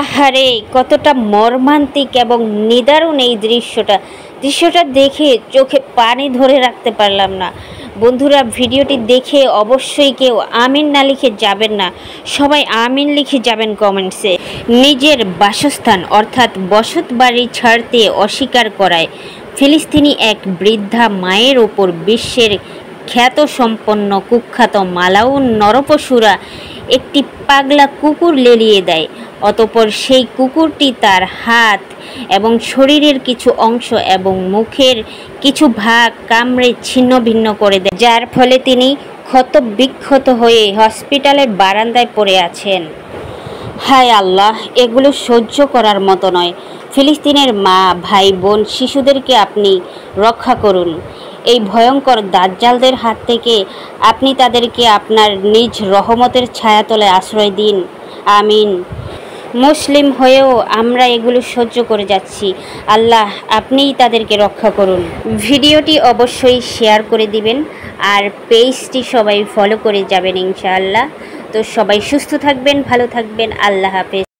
আহারে, কতটা মর্মান্তিক এবং নিদারুণ এই দৃশ্যটা। দৃশ্যটা দেখে চোখে পানি ধরে রাখতে পারলাম না। বন্ধুরা, ভিডিওটি দেখে অবশ্যই কেউ আমিন না লিখে যাবেন না। সবাই আমিন লিখে যাবেন কমেন্টসে। নিজের বাসস্থান, অর্থাৎ বসত বাড়ি ছাড়তে অস্বীকার করায়। ফিলিস্তিনি এক বৃদ্ধা মায়ের ওপর বিশ্বের খ্যাত সম্পন্ন কুখ্যাত মালাউন নরপশুরা একটি পাগলা কুকুর লেলিয়ে দেয়। অতপর সেই কুকুরটি তার হাত এবং শরীরের কিছু অংশ এবং মুখের কিছু ভাগ কামড়ে ছিন্ন ভিন্ন করে দেয়, যার ফলে তিনি ক্ষত বিক্ষত হয়ে হসপিটালের বারান্দায় পড়ে আছেন। হায় আল্লাহ, এগুলো সহ্য করার মতো নয়। ফিলিস্তিনের মা, ভাই, বোন, শিশুদেরকে আপনি রক্ষা করুন। এই ভয়ঙ্কর দাজ্জালদের হাত থেকে আপনি তাদেরকে আপনার নিজ রহমতের ছায়াতলে আশ্রয় দিন। আমিন। মুসলিম হয়েও আমরা এগুলো সহ্য করে যাচ্ছি। আল্লাহ, আপনিই তাদেরকে রক্ষা করুন। ভিডিওটি অবশ্যই শেয়ার করে দিবেন আর পেজটি সবাই ফলো করে যাবেন ইনশাআল্লাহ। তো সবাই সুস্থ থাকবেন, ভালো থাকবেন। আল্লাহ হাফেজ।